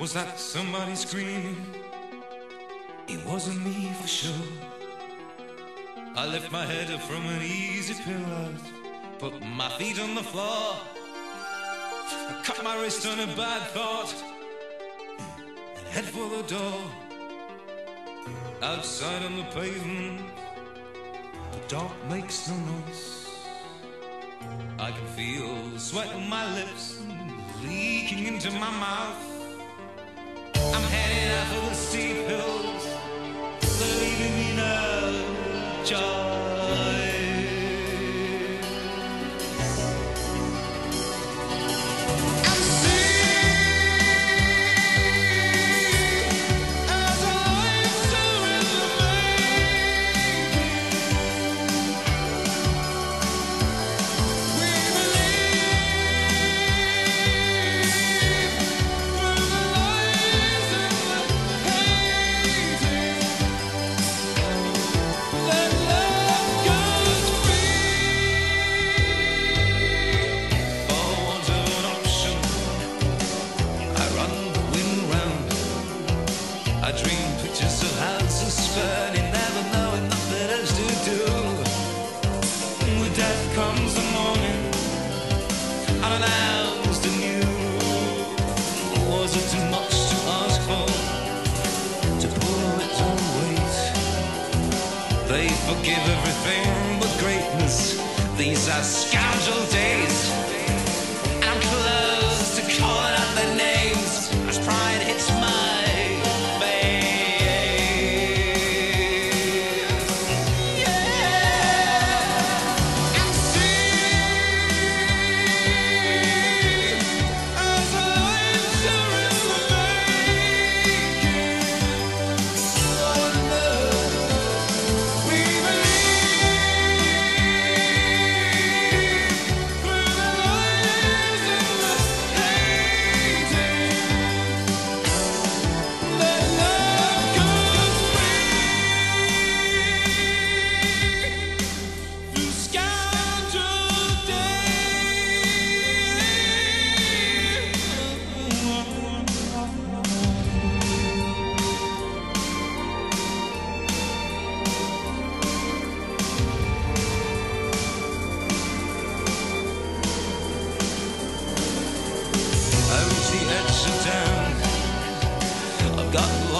Was that somebody screaming? It wasn't me for sure. I left my head up from an easy pillow, put my feet on the floor. I cut my wrist on a bad thought and head for the door. Outside on the pavement, the dark makes no noise. I can feel the sweat on my lips leaking into my mouth. New. Was it too much to ask for? To pull its own weight? They forgive everything but greatness. These are scoundrel days. Of town. I've got